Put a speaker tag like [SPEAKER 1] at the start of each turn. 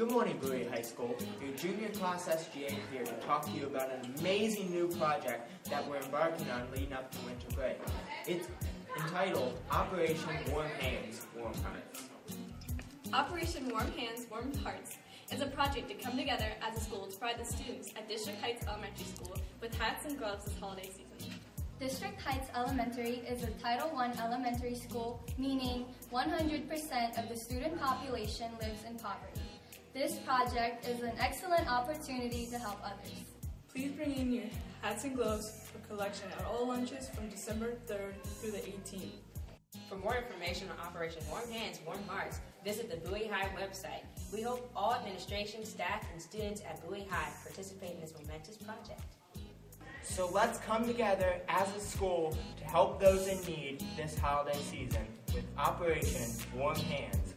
[SPEAKER 1] Good morning, Bowie High School. Your junior class SGA here to talk to you about an amazing new project that we're embarking on leading up to winter break. It's entitled Operation Warm Hands, Warm Hearts.
[SPEAKER 2] Operation Warm Hands, Warm Hearts is a project to come together as a school to provide the students at District Heights Elementary School with hats and gloves this holiday season.
[SPEAKER 3] District Heights Elementary is a Title I elementary school, meaning 100% of the student population lives in poverty. This project is an excellent opportunity to help others.
[SPEAKER 4] Please bring in your hats and gloves for collection at all lunches from December 3rd through the 18th.
[SPEAKER 5] For more information on Operation Warm Hands, Warm Hearts, visit the Bowie High website. We hope all administration, staff, and students at Bowie High participate in this momentous project.
[SPEAKER 1] So let's come together as a school to help those in need this holiday season with Operation Warm Hands,